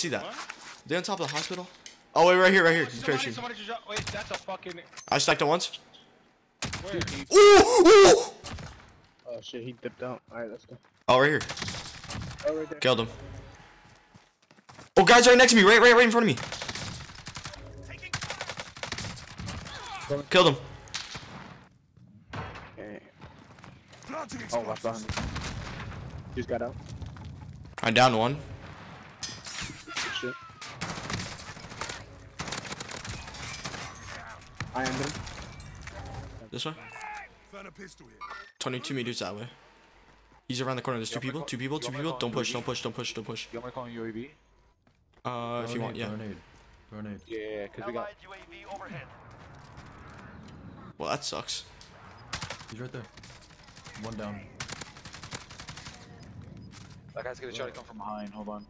See that? What? They on top of the hospital? Oh wait, right here, right here. He's Somebody, parachuting. somebody just dropped- Wait, that's a fucking. I stacked it once. Where? Ooh, ooh. Oh shit, he dipped out. Alright, let's go. Oh, right here. Oh, right there. Killed him. Oh, guys right next to me. Right, right, right in front of me. Killed him. Okay. Oh, left behind me. Just got out. I downed one. Good shit. I ended him. This way. Found a pistol here. 22 meters that way. He's around the corner. There's two people. Two people. Two people. Don't push. Don't push. Don't push. Don't push. You want me calling UAV? Uh, if you want, yeah. Grenade. Grenade. Yeah, because we got. UAV overhead. Well, that sucks. He's right there. One down. That guy's gonna try to come from behind. Hold on.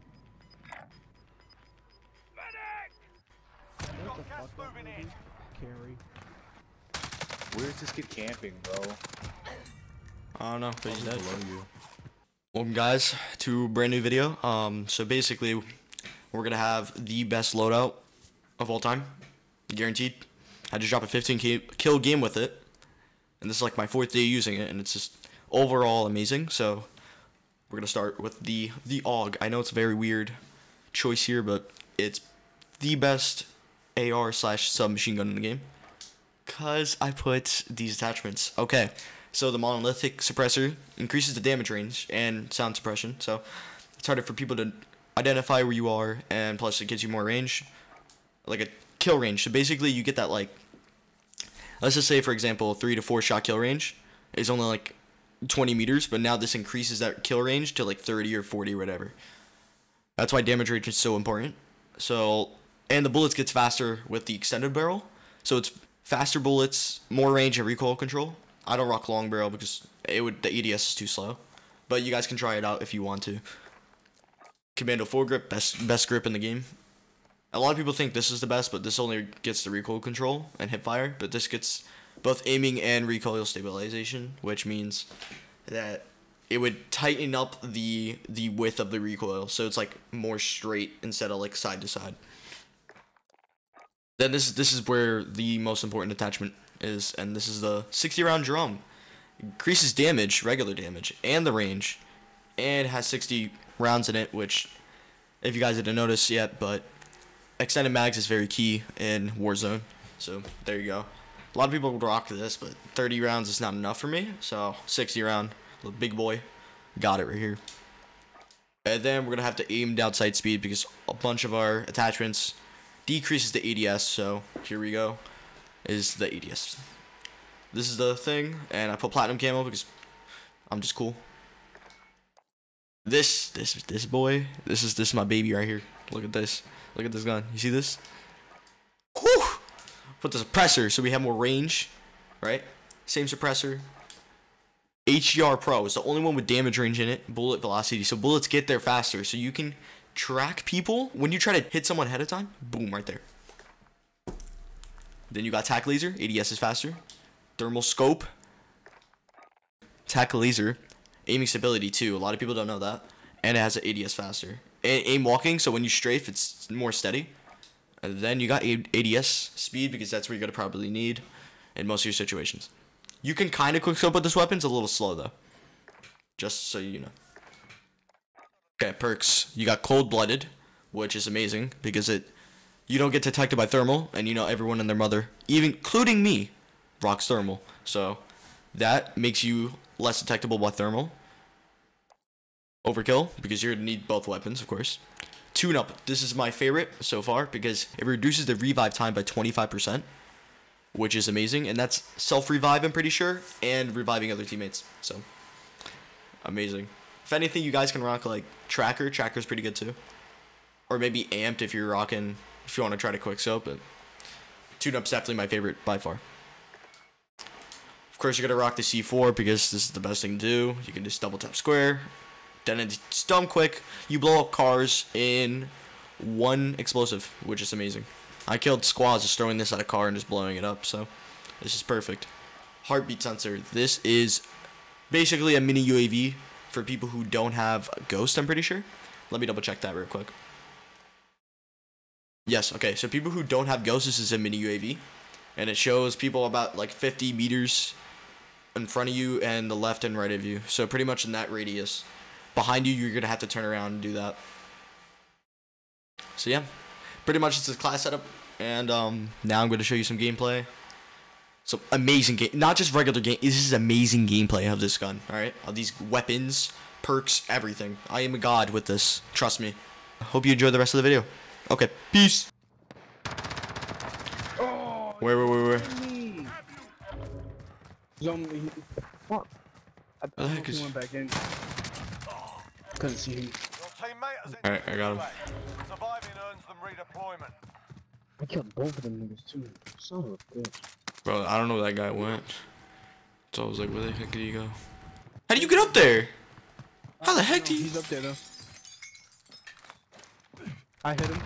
Medic! Got gas moving in. Carry. Where's this kid camping, bro? I don't know, but he's dead. Below you. Welcome, guys, to a brand new video. Um, so basically, we're gonna have the best loadout of all time, guaranteed. I just dropped a 15 ki- kill game with it, and this is like my fourth day using it, and it's just overall amazing. So we're gonna start with the the AUG. I know it's a very weird choice here, but it's the best AR slash submachine gun in the game. Cause I put these attachments. Okay, so the monolithic suppressor increases the damage range and sound suppression. So it's harder for people to identify where you are, and plus it gives you more range, like a kill range. So basically, you get that like, let's just say for example, three to four shot kill range is only like 20 meters, but now this increases that kill range to like 30 or 40 or whatever. That's why damage range is so important. So, and the bullets gets faster with the extended barrel. So it's faster bullets, more range and recoil control. I don't rock long barrel because it would the ADS is too slow. But you guys can try it out if you want to. Commando Foregrip, best best grip in the game. A lot of people think this is the best, but this only gets the recoil control and hip fire. But this gets both aiming and recoil stabilization, which means that it would tighten up the the width of the recoil, so it's like more straight instead of like side to side. Then this this is where the most important attachment is, and this is the 60 round drum. Increases damage, regular damage, and the range, and has 60 rounds in it, which, if you guys didn't notice yet, but extended mags is very key in Warzone. So there you go. A lot of people would rock this, but 30 rounds is not enough for me. So 60 round, little big boy, got it right here. And then we're gonna have to aim down sight speed because a bunch of our attachments decreases the ADS. So here we go, is the ADS. This is the thing, and I put platinum camo because I'm just cool. This this this boy, this is this is my baby right here. Look at this. Look at this gun. You see this? Whew! Put the suppressor so we have more range, right? Same suppressor. HGR Pro is the only one with damage range in it, bullet velocity. So bullets get there faster. So you can track people when you try to hit someone ahead of time. Boom, right there. Then you got Tac Laser. ADS is faster. Thermal scope. Tac Laser. Aiming stability too. A lot of people don't know that. And it has an ADS faster. A- aim walking, so when you strafe, it's more steady. And then you got A- ADS speed because that's where you're gonna probably need in most of your situations. You can kind of quick scope with this weapon. It's a little slow though. Just so you know. Okay, perks. You got cold blooded, which is amazing because it you don't get detected by thermal, and you know everyone and their mother, even including me, rocks thermal. So that makes you less detectable by thermal. Overkill because you're gonna need both weapons, of course. Tune up. This is my favorite so far because it reduces the revive time by 25%, which is amazing, and that's self revive. I'm pretty sure, and reviving other teammates. So amazing. If anything, you guys can rock like tracker. Tracker's pretty good too, or maybe amped if you're rocking. If you want to try to quick scope, but tune up's definitely my favorite by far. Of course, you're gonna rock the C4 because this is the best thing to do. You can just double tap square, then it's dumb quick. You blow up cars in one explosive, which is amazing. I killed squads just throwing this at a car and just blowing it up, so this is perfect. Heartbeat sensor. This is basically a mini UAV for people who don't have Ghost, I'm pretty sure. Let me double check that real quick. Yes. Okay. So people who don't have ghosts, this is a mini UAV, and it shows people about like 50 meters in front of you and the left and right of you. So pretty much in that radius. Behind you, you're gonna have to turn around and do that. So yeah, pretty much it's a class setup, and um, now I'm gonna show you some gameplay. So amazing game, not just regular game. This is amazing gameplay of this gun. All right, of these weapons, perks, everything. I am a god with this. Trust me. Hope you enjoy the rest of the video. Okay, peace. Oh, Where, where, where, where? me. He's on I the heck thought he is- went back in. Couldn't see him. Your teammate has Alright, I got him. Surviving earns them redeployment. I killed both of them niggas too. Son of a bitch. Bro, I don't know where that guy went. So I was like, where the heck did he go? How do you get up there? How the heck do you? He's up there though. I hit him.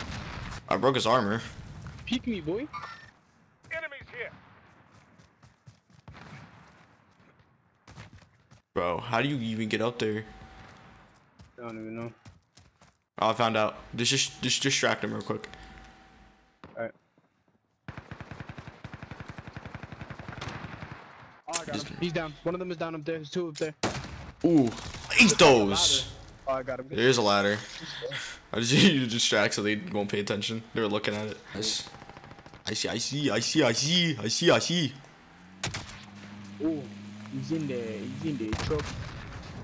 I broke his armor. Peek me, boy. Enemies here. Bro, how do you even get up there? I don't even know. Oh, I found out. Just, just, just distract him real quick. Alright. Oh, I got him. He's down. One of them is down up there. There's two up there. Ooh, eat those. Oh, I got him. There's a ladder. I just need you to distract so they won't pay attention. They were looking at it. Nice. I see, I see, I see, I see, I see, I see. Oh, he's in there. He's in there. Truck.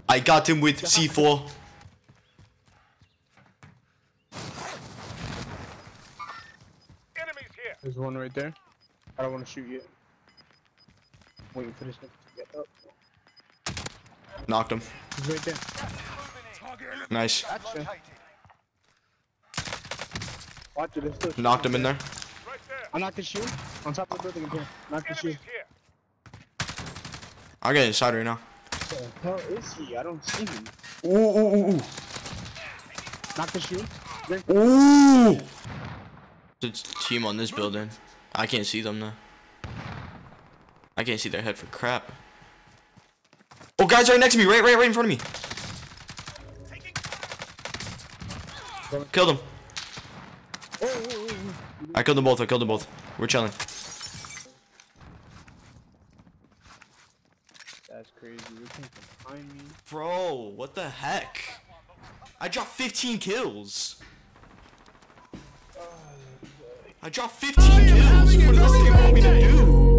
I got him with C4. Enemies here. There's one right there. I don't want to shoot yet. Waiting for this to get up. Knocked him. He's right there. Nice. Gotcha. Watch it. Knocked him in there. Right there. I knocked the shield. On top of the building again. Knocked. Enemies here. I'll get inside right now. Where the hell is he? I don't see him. Ooh, ooh, ooh, ooh. Knock the shield. There. Ooh! It's a team on this building. I can't see them though. I can't see their head for crap. Oh, guys right next to me, right, right, right in front of me. Killed him. I killed them both. I killed them both. We're chilling. That's crazy. You came behind me. Bro, what the heck? I dropped 15 kills. I dropped 15 kills. What does this game want me to do?